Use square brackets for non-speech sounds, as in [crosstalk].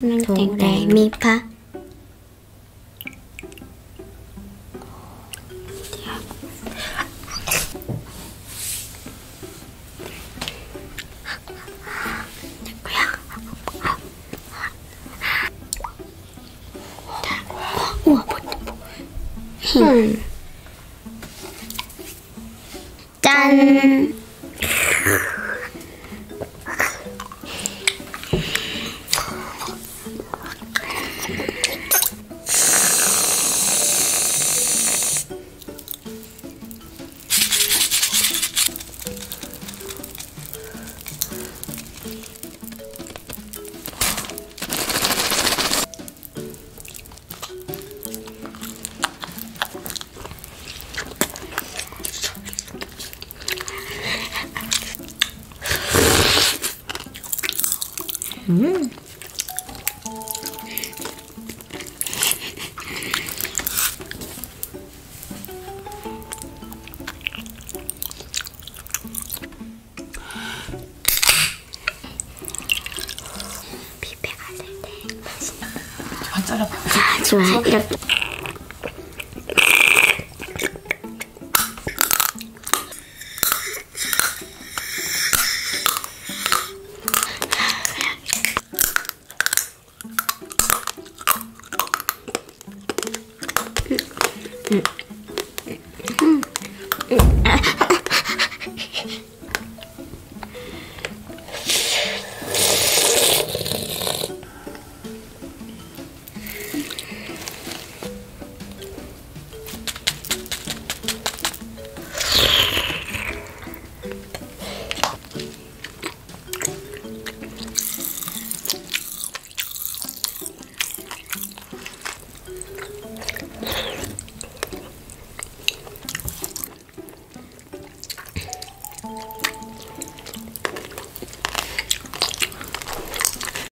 도레미파 우와 음. 짠 [laughs] 뷔페 갔을 때 맛있는 안 잘라. 아, 좋아 이렇게 Mm.